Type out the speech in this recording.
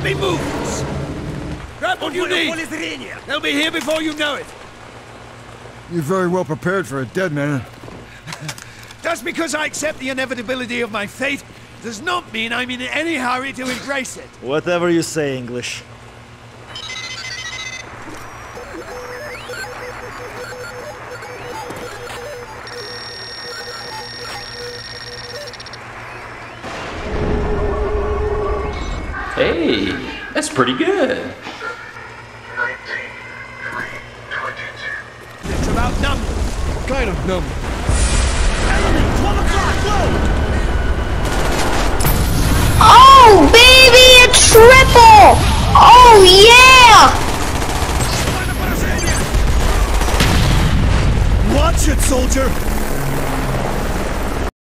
Enemy move! Grab what you need! They'll be here before you know it! You're very well prepared for a dead man. Just because I accept the inevitability of my fate does not mean I'm in any hurry to embrace it. Whatever you say, English. Hey, that's pretty good. It's about numbers. What kind of number? Oh, baby, a triple! Oh, yeah! Watch it, soldier!